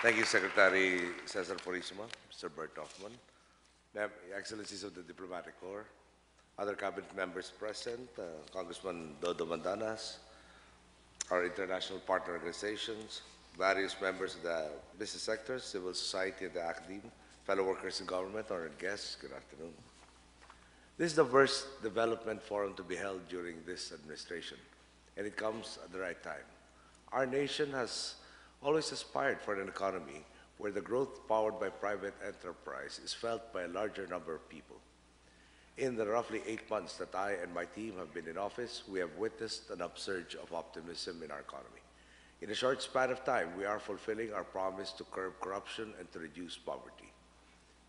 Thank you, Secretary Cesar Purisima, Mr. Bert Hofman, Excellencies of the Diplomatic Corps, other cabinet members present, uh, Congressman Dodo Mandanas, our international partner organizations, various members of the business sector, civil society, and the academe, fellow workers in government, honored guests, good afternoon. This is the first development forum to be held during this administration, and it comes at the right time. Our nation has always aspired for an economy where the growth powered by private enterprise is felt by a larger number of people. In the roughly eight months that I and my team have been in office, we have witnessed an upsurge of optimism in our economy. In a short span of time, we are fulfilling our promise to curb corruption and to reduce poverty.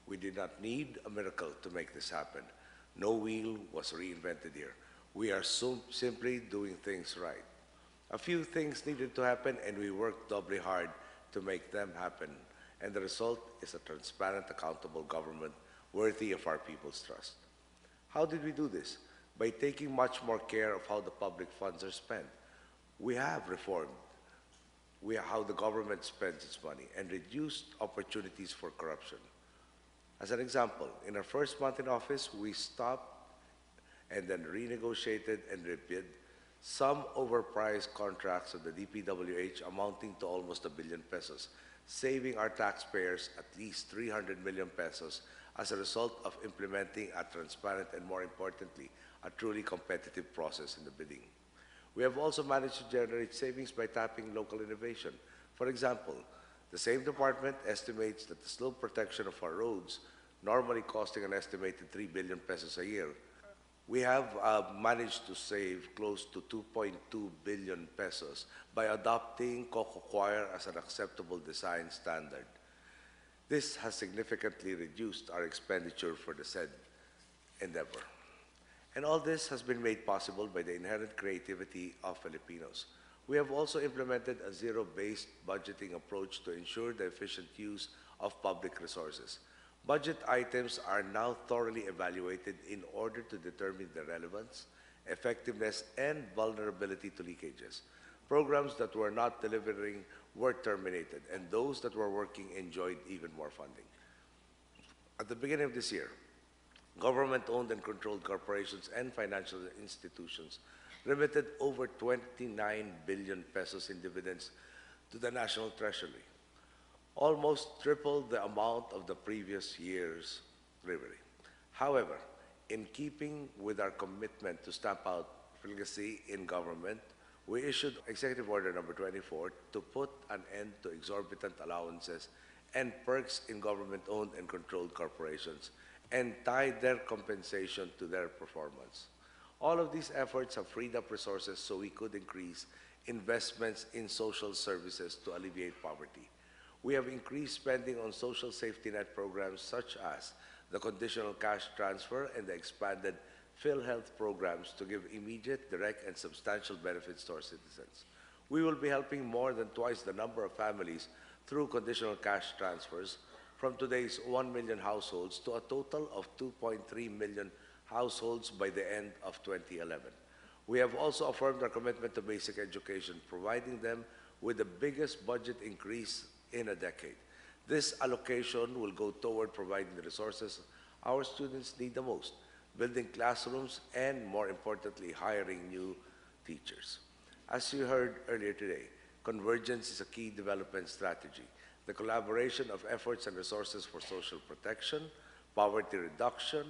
We did not need a miracle to make this happen. No wheel was reinvented here. We are sim- simply doing things right. A few things needed to happen, and we worked doubly hard to make them happen. And the result is a transparent, accountable government worthy of our people's trust. How did we do this? By taking much more care of how the public funds are spent. We have reformed we, how the government spends its money and reduced opportunities for corruption. As an example, in our first month in office, we stopped and then renegotiated and rebid some overpriced contracts of the DPWH amounting to almost a billion pesos, saving our taxpayers at least 300 million pesos as a result of implementing a transparent and, more importantly, a truly competitive process in the bidding. We have also managed to generate savings by tapping local innovation. For example, the same department estimates that the slope protection of our roads, normally costing an estimated 3 billion pesos a year, we have uh, managed to save close to 2.2 billion pesos by adopting coco coir as an acceptable design standard. This has significantly reduced our expenditure for the said endeavor. And all this has been made possible by the inherent creativity of Filipinos. We have also implemented a zero-based budgeting approach to ensure the efficient use of public resources. Budget items are now thoroughly evaluated in order to determine their relevance, effectiveness, and vulnerability to leakages. Programs that were not delivering were terminated, and those that were working enjoyed even more funding. At the beginning of this year, government-owned and controlled corporations and financial institutions remitted over 29 billion pesos in dividends to the national treasury, almost triple the amount of the previous year's revenue. However, in keeping with our commitment to stamp out profligacy in government, we issued Executive Order Number 24 to put an end to exorbitant allowances and perks in government-owned and controlled corporations and tie their compensation to their performance. All of these efforts have freed up resources so we could increase investments in social services to alleviate poverty. We have increased spending on social safety net programs such as the conditional cash transfer and the expanded PhilHealth programs to give immediate, direct, and substantial benefits to our citizens. We will be helping more than twice the number of families through conditional cash transfers from today's 1 million households to a total of 2.3 million households by the end of 2011. We have also affirmed our commitment to basic education, providing them with the biggest budget increase in a decade. This allocation will go toward providing the resources our students need the most, building classrooms, and more importantly, hiring new teachers. As you heard earlier today, convergence is a key development strategy. The collaboration of efforts and resources for social protection, poverty reduction,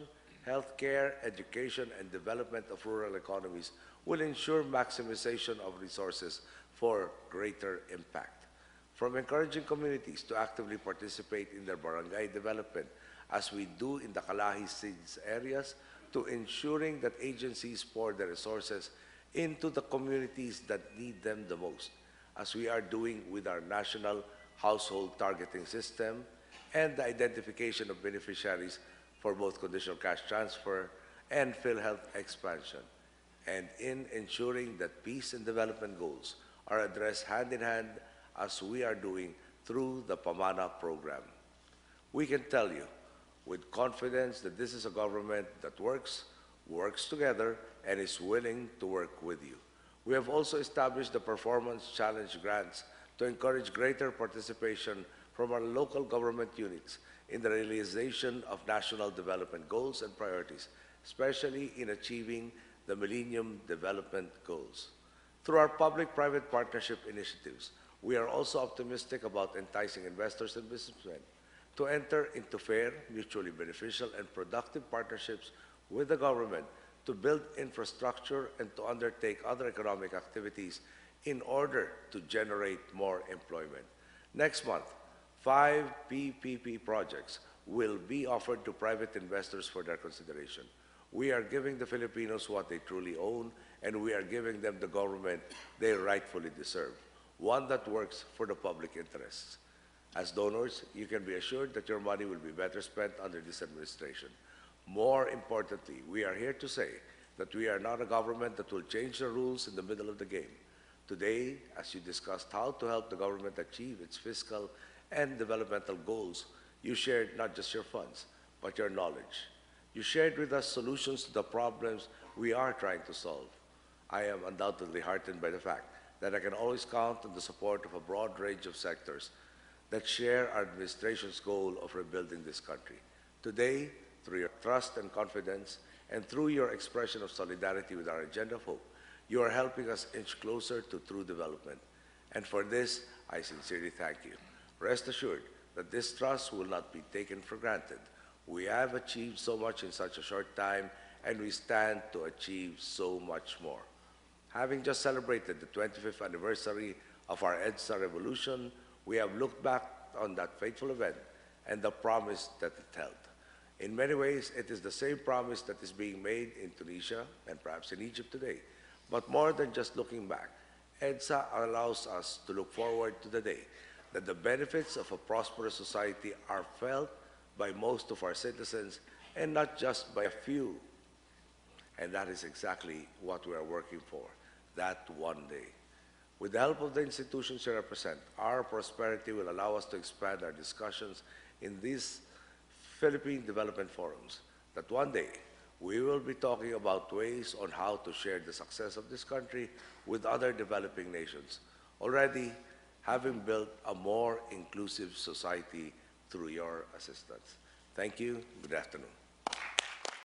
healthcare, education, and development of rural economies will ensure maximization of resources for greater impact. From encouraging communities to actively participate in their barangay development, as we do in the Kalahi CIDSS areas, to ensuring that agencies pour their resources into the communities that need them the most, as we are doing with our national household targeting system and the identification of beneficiaries for both conditional cash transfer and PhilHealth expansion, and in ensuring that peace and development goals are addressed hand in hand as we are doing through the Pamana program. We can tell you with confidence that this is a government that works, works together, and is willing to work with you. We have also established the Performance Challenge Grants to encourage greater participation from our local government units in the realization of national development goals and priorities, especially in achieving the Millennium Development Goals. Through our public-private partnership initiatives, we are also optimistic about enticing investors and businessmen to enter into fair, mutually beneficial, and productive partnerships with the government to build infrastructure and to undertake other economic activities in order to generate more employment. Next month, five PPP projects will be offered to private investors for their consideration. We are giving the Filipinos what they truly own, and we are giving them the government they rightfully deserve, one that works for the public interests. As donors, you can be assured that your money will be better spent under this administration. More importantly, we are here to say that we are not a government that will change the rules in the middle of the game. Today, as you discussed how to help the government achieve its fiscal and developmental goals, you shared not just your funds, but your knowledge. You shared with us solutions to the problems we are trying to solve. I am undoubtedly heartened by the fact that I can always count on the support of a broad range of sectors that share our administration's goal of rebuilding this country. Today, through your trust and confidence, and through your expression of solidarity with our agenda of hope, you are helping us inch closer to true development. And for this, I sincerely thank you. Rest assured that this trust will not be taken for granted. We have achieved so much in such a short time, and we stand to achieve so much more. Having just celebrated the 25th anniversary of our EDSA revolution, we have looked back on that fateful event and the promise that it held. In many ways, it is the same promise that is being made in Tunisia and perhaps in Egypt today. But more than just looking back, EDSA allows us to look forward to the day that the benefits of a prosperous society are felt by most of our citizens and not just by a few. And that is exactly what we are working for, that one day. With the help of the institutions you represent, our prosperity will allow us to expand our discussions in these Philippine development forums, that one day we will be talking about ways on how to share the success of this country with other developing nations, already having built a more inclusive society through your assistance. Thank you. Good afternoon.